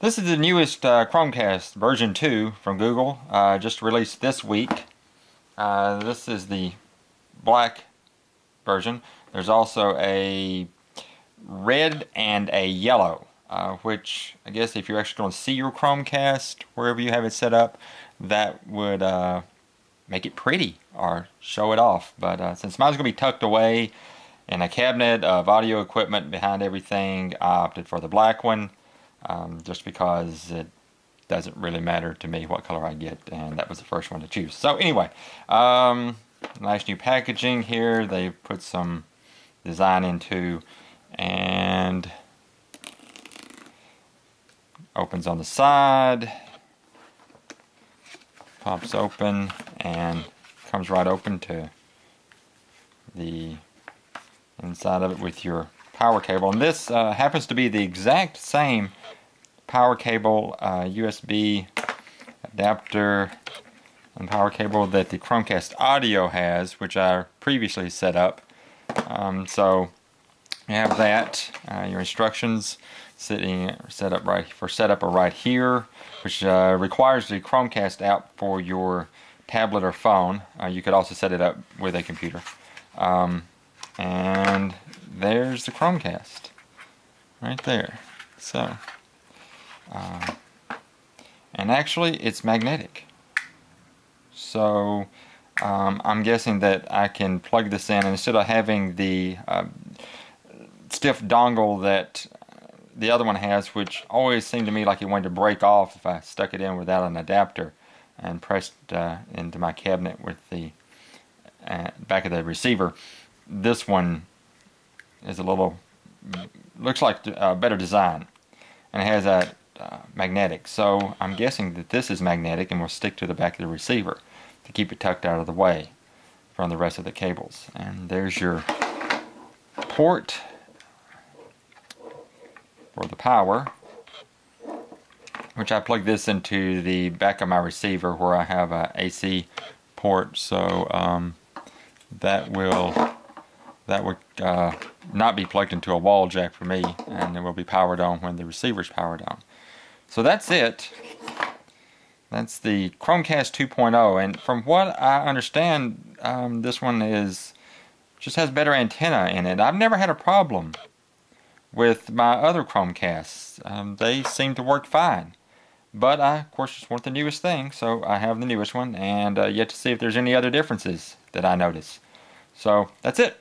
This is the newest uh, Chromecast version 2 from Google, uh, just released this week. Uh, this is the black version. There's also a red and a yellow, uh, which I guess if you're actually going to see your Chromecast wherever you have it set up, that would uh, make it pretty or show it off. But uh, since mine's going to be tucked away in a cabinet of audio equipment behind everything, I opted for the black one um, just because it doesn't really matter to me what color I get and that was the first one to choose. So anyway, um, nice new packaging here. They put some design into and opens on the side pops open and comes right open to the inside of it with your power cable and this uh, happens to be the exact same power cable, uh, USB adapter, and power cable that the Chromecast Audio has, which I previously set up. Um, so you have that. Uh, your instructions sitting set up right for setup are right here, which uh, requires the Chromecast app for your tablet or phone. Uh, you could also set it up with a computer. Um, and there's the Chromecast right there. So. Uh, and actually it's magnetic. So um, I'm guessing that I can plug this in instead of having the uh, stiff dongle that the other one has, which always seemed to me like it wanted to break off if I stuck it in without an adapter and pressed uh, into my cabinet with the uh, back of the receiver. This one is a little, looks like a better design and it has that uh, magnetic. So I'm guessing that this is magnetic and will stick to the back of the receiver to keep it tucked out of the way from the rest of the cables. And there's your port for the power which I plug this into the back of my receiver where I have a AC port so um, that will that would uh, not be plugged into a wall jack for me and it will be powered on when the receiver is powered on. So that's it. That's the Chromecast 2.0, and from what I understand, um, this one is just has better antenna in it. I've never had a problem with my other Chromecasts. Um, they seem to work fine. But I, of course, just want the newest thing, so I have the newest one, and uh, yet to see if there's any other differences that I notice. So that's it.